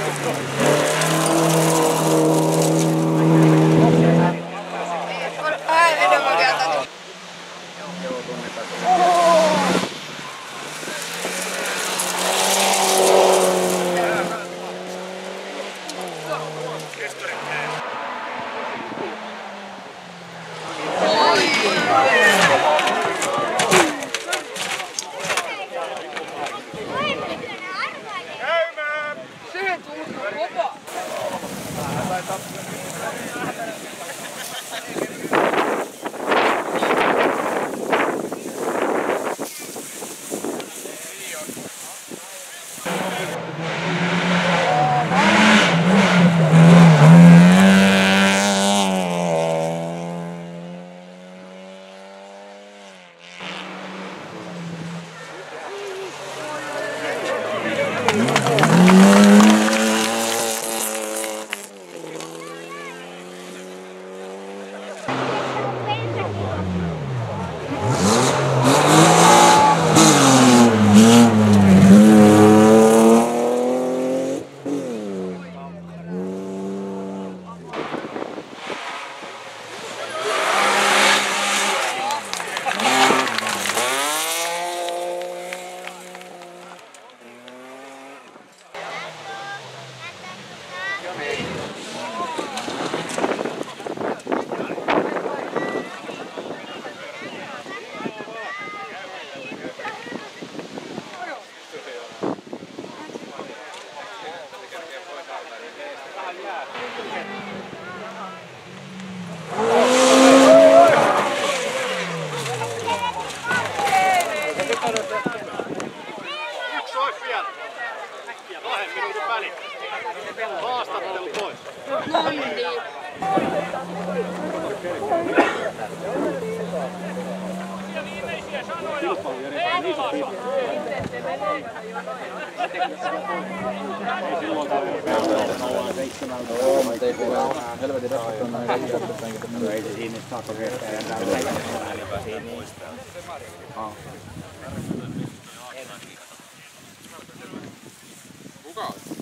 Let's go. Yksi olisi vielä. Äkkiä kahden minuutin väli. Haastattelu pois. No niin. Kilpailu järjestetään. Ei silloin ja, Kuka on?